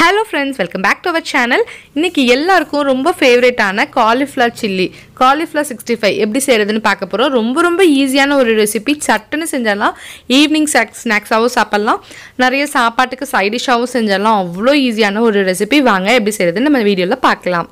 Hello friends welcome back to our channel இன்றைக்கி எல்லாருக்கும் ரொம்ப ஃபேவரட்டான cauliflower chilli cauliflower sixty five எப்படி செய்கிறதுன்னு பார்க்க போகிறோம் ரொம்ப ரொம்ப ஈஸியான ஒரு ரெசிபி சட்டுன்னு செஞ்சிடலாம். ஈவினிங் ஸ்நாக்ஸ் ஸ்நாக்ஸாகவும் சாப்பிட்லாம். நிறைய சாப்பாட்டுக்கு சைடிஷாகவும் செஞ்சிடலாம். அவ்வளோ ஈஸியான ஒரு ரெசிபி வாங்க எப்படி செய்கிறதுன்னு நம்ம வீடியோவில் பார்க்கலாம்.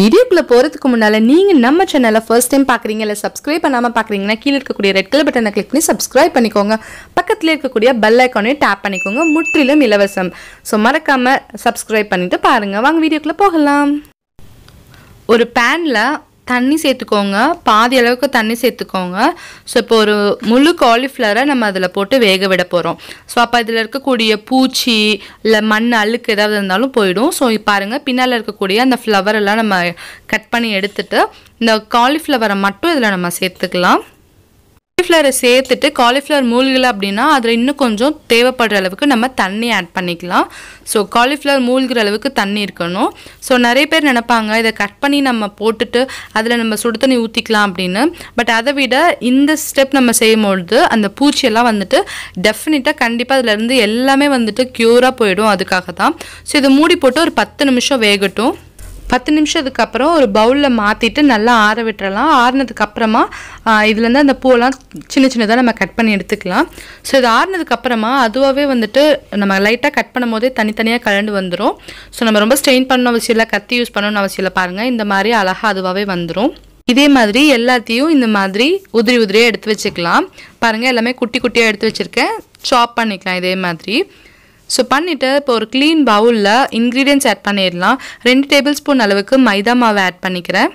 வீடியோக்குள்ளே போகிறதுக்கு முன்னால் நீங்கள் நம்ம சேனலை ஃபர்ஸ்ட் டைம் பார்க்குறீங்க இல்லை சப்ஸ்கிரைப் பண்ணாமல் பார்க்குறீங்கன்னா கீழே இருக்கக்கூடிய ரெட் கலர் பட்டனை கிளிக் பண்ணி சப்ஸ்கிரைப் பண்ணிக்கோங்க. பக்கத்தில் இருக்கக்கூடிய பெல் ஐக்கானையும் டேப் பண்ணிக்கோங்க. முற்றிலும் இலவசம். ஸோ மறக்காமல் சப்ஸ்கிரைப் பண்ணிவிட்டு பாருங்கள் வாங்க வீடியோக்குள்ளே போகலாம். ஒரு பேனில் தண்ணி சேர்த்துக்கோங்க. பாதி அளவுக்கு தண்ணி சேர்த்துக்கோங்க. ஸோ இப்போ ஒரு முழு காலிஃப்ளவரை நம்ம அதில் போட்டு வேக விட போகிறோம் ஸோ அப்போ இதில் இருக்கக்கூடிய பூச்சி இல்லை மண் அழுக்கு ஏதாவது இருந்தாலும் போயிடும். ஸோ பாருங்கள் பின்னால் இருக்கக்கூடிய அந்த ஃப்ளவரெல்லாம் நம்ம கட் பண்ணி எடுத்துகிட்டு இந்த காலிஃப்ளவரை மட்டும் இதில் நம்ம சேர்த்துக்கலாம். காலிஃப்ளவரை சேர்த்துட்டு காலிஃப்ளவர் மூழ்கலை அப்படின்னா அதில் இன்னும் கொஞ்சம் தேவைப்படுற அளவுக்கு நம்ம தண்ணி ஆட் பண்ணிக்கலாம். ஸோ காலிஃப்ளவர் மூழ்கிற அளவுக்கு தண்ணி இருக்கணும். ஸோ நிறைய பேர் நினைப்பாங்க இதை கட் பண்ணி நம்ம போட்டுட்டு அதில் நம்ம சுடு தண்ணி ஊற்றிக்கலாம் அப்படின்னு. பட் அதை விட இந்த ஸ்டெப் நம்ம செய்யும்பொழுது அந்த பூச்சியெல்லாம் வந்துட்டு டெஃபினட்டாக கண்டிப்பாக அதிலேருந்து எல்லாமே வந்துட்டு க்யூராக போயிடும் அதுக்காக தான் ஸோ இதை மூடி போட்டு ஒரு பத்து நிமிஷம் வேகட்டும். பத்து நிமிஷத்துக்கு அப்புறம் ஒரு பவுலில் மாற்றிட்டு நல்லா ஆற விட்டுறலாம். ஆறுனதுக்கு அப்புறமா இதுலேருந்து அந்த பூவெல்லாம் சின்ன சின்னதாக நம்ம கட் பண்ணி எடுத்துக்கலாம். ஸோ இது ஆறுனதுக்கு அப்புறமா அதுவாகவே வந்துட்டு நம்ம லைட்டாக கட் பண்ணும் போதே தனித்தனியாக கலண்டு வந்துடும் ஸோ நம்ம ரொம்ப ஸ்ட்ரெயின் பண்ணணும் அவசியம் இல்லை கத்தி யூஸ் பண்ணணும்னு அவசியம் இல்லை பாருங்கள் இந்த மாதிரி அழகாக அதுவாகவே வந்துடும் இதே மாதிரி எல்லாத்தையும் இந்த மாதிரி உதிரி உதிரியாக எடுத்து வச்சுக்கலாம். பாருங்கள் எல்லாமே குட்டி குட்டியாக எடுத்து வச்சுருக்கேன். சாப் பண்ணிக்கலாம் இதே மாதிரி. ஸோ பண்ணிவிட்டு இப்போ ஒரு க்ளீன் பவுலில் இன்க்ரீடியன்ஸ் ஆட் பண்ணிடலாம். ரெண்டு டேபிள் ஸ்பூன் அளவுக்கு மைதா மாவை ஆட் பண்ணிக்கிறேன்.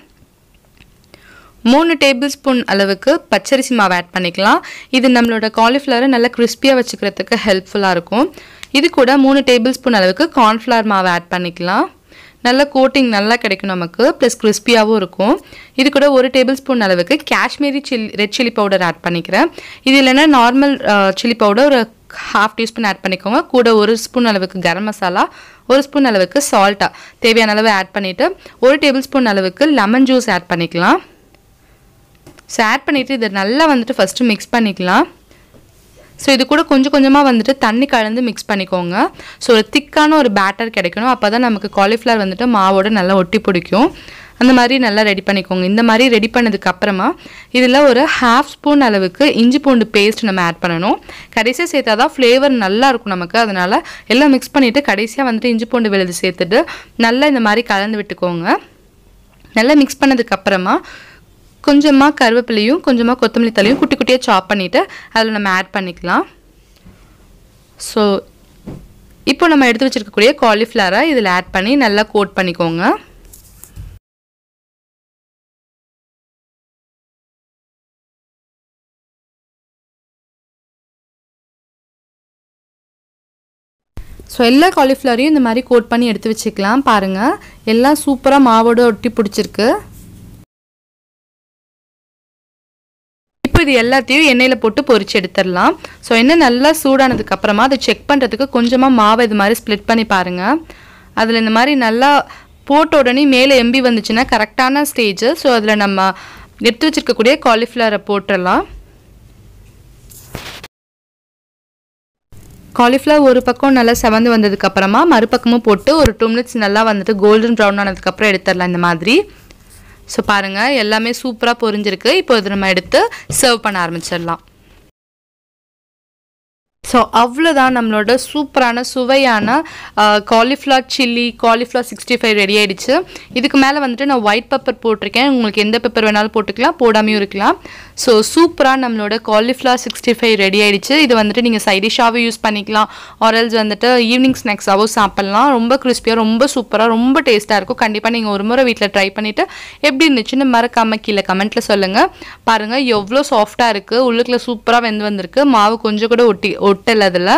மூணு டேபிள் ஸ்பூன் அளவுக்கு பச்சரிசி மாவு ஆட் பண்ணிக்கலாம். இது நம்மளோட காலிஃப்ளவரை நல்லா கிறிஸ்பியாக வச்சுக்கிறதுக்கு ஹெல்ப்ஃபுல்லாக இருக்கும். இது கூட மூணு டேபிள் ஸ்பூன் அளவுக்கு கார்ன்ஃப்ளவர் மாவு ஆட் பண்ணிக்கலாம். நல்ல கோட்டிங் நல்லா கிடைக்கும் நமக்கு ப்ளஸ் கிறிஸ்பியாகவும் இருக்கும். இது கூட ஒரு டேபிள் ஸ்பூன் அளவுக்கு Kashmiri chilli red chilli powder add பண்ணிக்கிறேன். இது இல்லைன்னா நார்மல் சில்லி பவுடர் ஒரு ஹாஃப் டீஸ்பூன் ஆட் பண்ணிக்கோங்க. கூட ஒரு ஸ்பூன் அளவுக்கு கரம் மசாலா ஒரு ஸ்பூன் அளவுக்கு சால்ட்டாக தேவையான அளவு ஆட் பண்ணிவிட்டு ஒரு டேபிள் ஸ்பூன் அளவுக்கு லெமன் ஜூஸ் ஆட் பண்ணிக்கலாம். ஸோ ஆட் பண்ணிவிட்டு இதை நல்லா வந்துட்டு ஃபஸ்ட்டு மிக்ஸ் பண்ணிக்கலாம். ஸோ இது கூட கொஞ்சம் கொஞ்சமாக வந்துட்டு தண்ணி கலந்து மிக்ஸ் பண்ணிக்கோங்க. ஸோ ஒரு திக்கான ஒரு பேட்டர் கிடைக்கணும். அப்போ தான் நமக்கு காலிஃப்ளவர் வந்துட்டு மாவோட நல்லா ஒட்டி பிடிக்கும். அந்த மாதிரி நல்லா ரெடி பண்ணிக்கோங்க. இந்த மாதிரி ரெடி பண்ணதுக்கு அப்புறமா இதில் ஒரு ஹாஃப் ஸ்பூன் அளவுக்கு இஞ்சி பூண்டு பேஸ்ட் நம்ம ஆட் பண்ணணும். கடைசியாக சேர்த்தா தான் ஃப்ளேவர் நல்லா இருக்கும் நமக்கு. அதனால் எல்லாம் மிக்ஸ் பண்ணிவிட்டு கடைசியாக வந்துட்டு இஞ்சி பூண்டு விழுது சேர்த்துட்டு நல்லா இந்த மாதிரி கலந்து விட்டுக்கோங்க. நல்லா மிக்ஸ் பண்ணதுக்கப்புறமா கொஞ்சமாக கருவேப்பிலையும் கொஞ்சமாக கொத்தமல்லி தலையும் குட்டி குட்டியாக சாப் பண்ணிவிட்டு அதில் நம்ம ஆட் பண்ணிக்கலாம். ஸோ இப்போ நம்ம எடுத்து வச்சுருக்கக்கூடிய காலிஃப்ளவரை இதில் ஆட் பண்ணி நல்லா கோட் பண்ணிக்கோங்க. ஸோ எல்லா காலிஃப்ளவரையும் இந்த மாதிரி கோட் பண்ணி எடுத்து வச்சுக்கலாம் பாருங்கள் எல்லாம் சூப்பராக மாவோட ஒட்டி பிடிச்சிருக்கு. இப்போ இது எல்லாத்தையும் எண்ணெயில் போட்டு பொறிச்சு எடுத்துடலாம். ஸோ எண்ணெய் நல்லா சூடானதுக்கப்புறமா அதை செக் பண்ணுறதுக்கு கொஞ்சமாக மாவை இது மாதிரி ஸ்ப்ளிட் பண்ணி பாருங்கள் அதில் இந்த மாதிரி நல்லா போட்ட உடனே மேலே எம்பி வந்துச்சுன்னா கரெக்டான ஸ்டேஜ் ஸோ அதில் நம்ம எடுத்து வச்சுருக்கக்கூடிய காலிஃப்ளவரை போட்டுடலாம். காலிஃப்ளவர் ஒரு பக்கம் நல்லா செவந்து வந்ததுக்கு அப்புறமா மறுபக்கமும் போட்டு ஒரு டூ மினிட்ஸ் நல்லா வந்துட்டு கோல்டன் ப்ரௌன் ஆனதுக்கப்புறம் எடுத்துடலாம் இந்த மாதிரி. ஸோ பாருங்கள் எல்லாமே சூப்பராக பொரிஞ்சிருக்கு. இப்போ இது நம்ம எடுத்து சர்வ் பண்ண ஆரம்பிச்சிடலாம். ஸோ அவ்வளோதான் நம்மளோட சூப்பரான சுவையான cauliflower chilli cauliflower sixty five ready ஆகிடுச்சு இதுக்கு மேலே வந்துட்டு நான் ஒயிட் பெப்பர் போட்டிருக்கேன். உங்களுக்கு எந்த பெப்பர் வேணாலும் போட்டுக்கலாம் போடாமையும் இருக்கலாம். ஸோ சூப்பராக நம்மளோட காலிஃப்ளவர் சிக்ஸ்டி ஃபைவ் ரெடி ஆகிடுச்சு இது வந்துட்டு நீங்கள் சைடிஷாகவே யூஸ் பண்ணிக்கலாம். ஆரல்ஸ் வந்துட்டு ஈவினிங் ஸ்நாக்ஸாகவும் சாப்பிட்லாம். ரொம்ப கிறிஸ்பியாக ரொம்ப சூப்பராக ரொம்ப டேஸ்ட்டாக இருக்கும். கண்டிப்பாக நீங்கள் ஒரு முறை வீட்டில் ட்ரை பண்ணிவிட்டு எப்படி இருந்துச்சுன்னு மறக்காமல் கீழே கமெண்ட்டில் சொல்லுங்கள் பாருங்கள் எவ்வளோ சாஃப்டாக இருக்குது உள்ளுக்குள்ளே சூப்பராக வெந்து வந்திருக்கு. மாவு கொஞ்சம் கூட ஒட்டி ஒட்டி ஒட்டல் அதில்.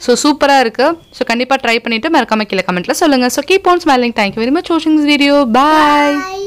ஸோ சூப்பராக இருக்குது ஸோ கண்டிப்பாக ட்ரை பண்ணிவிட்டு மறக்காமல் கீழே கமெண்ட்டில் சொல்லுங்கள் so keep on smiling thank you very much வாட்சிங் வீடியோ பாய்